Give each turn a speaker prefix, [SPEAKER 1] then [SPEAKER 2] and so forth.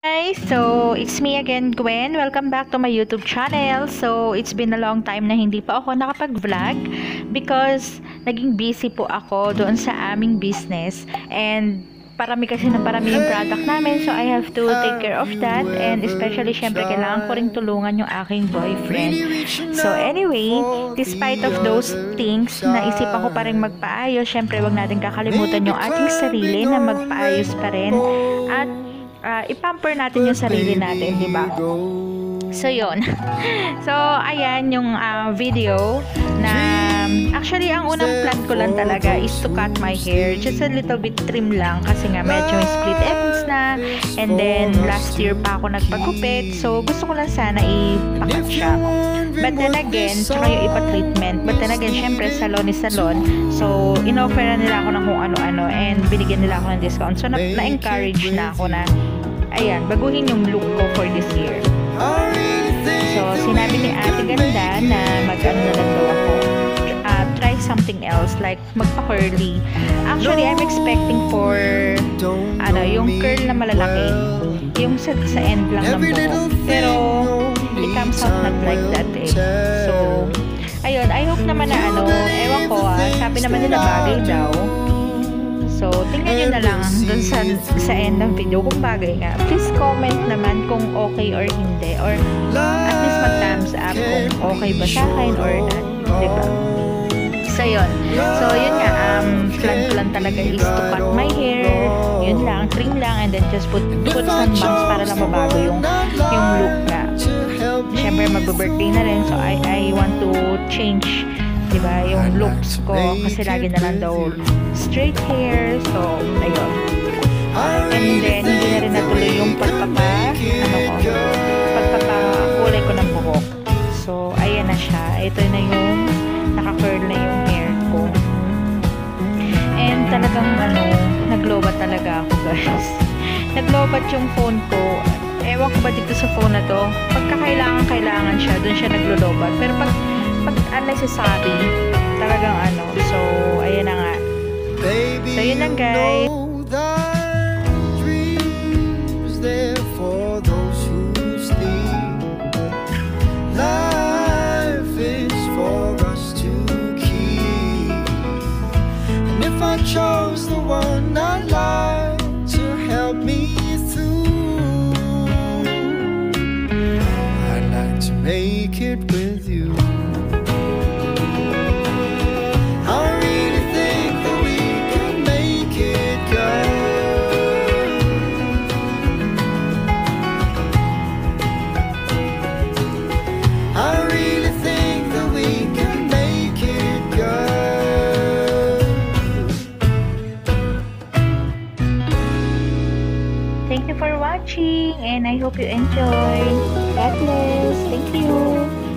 [SPEAKER 1] Hi! So, it's me again, Gwen. Welcome back to my YouTube channel. So, it's been a long time na hindi pa ako nakapag-vlog because naging busy po ako doon sa aming business and parami kasi ng parami yung product namin so I have to take care of that and especially syempre kailangan ko rin tulungan yung aking boyfriend. So anyway, despite of those things, naisipan ko pa rin magpaayos. Syempre wag natin kakalimutan yung ating sarili na magpaayos pa rin at uh, ipamper natin yung sarili natin, di ba? So, yon so, ayan yung uh, video na actually, ang unang plan ko lang talaga is to cut my hair. Just a little bit trim lang kasi nga medyo may split ends na. And then, last year pa ako nagpagupit. So, gusto ko lang sana ipakat siya. But then again, tsaka yung ipa-treatment. But then again, syempre, salon is salon. So, in-offer na nila ako ng kung ano-ano and binigyan nila ako ng discount. So, na-encourage na ako na ayan, baguhin yung look ko for this year. So, sinabi ni ate ganda na mag-ano na lang daw ako. Uh, try something else, like magpa-curly. Actually, I'm expecting for ano, yung curl na malalaki. Yung sa, sa end lang ng buhok. Pero, it comes out not like that eh. So, ayun, I hope naman na ano, ewan ko ah, sabi naman nila bagay daw. So, tingnan nyo na lang dun sa, sa end ng video kung bagay nga. Please comment naman kung okay or hindi. Or at least mag-thumbs up kung okay ba sa akin or not. Diba? So, yun. So, yun nga. Um, plan ko lang talaga is to cut my hair. Yun lang. Trim lang. And then just put, put some bangs para lang mabago yung, yung look na. Siyempre, magbe-birthday na rin. So, I, I want to change diba, yung looks ko kasi lagi na lang daw straight hair so, ayun. And then, hindi na rin natuloy yung pagpapa ano ko, pagpapakulay ko ng buhok. So, ayan na siya. Ito na yung naka-curl na yung hair ko. And talagang ano, naglobat talaga ako guys. Naglobat yung phone ko. Ewan ko ba dito sa phone na to? Pagka kailangan kailangan siya, dun siya naglolobat. Pero pag pag talagang ano. So, ayan na nga. So, yun lang guys.
[SPEAKER 2] I chose the one I like to help me through. I'd like to make it with you.
[SPEAKER 1] Thank you for watching and I hope you enjoy. God bless. Thank you.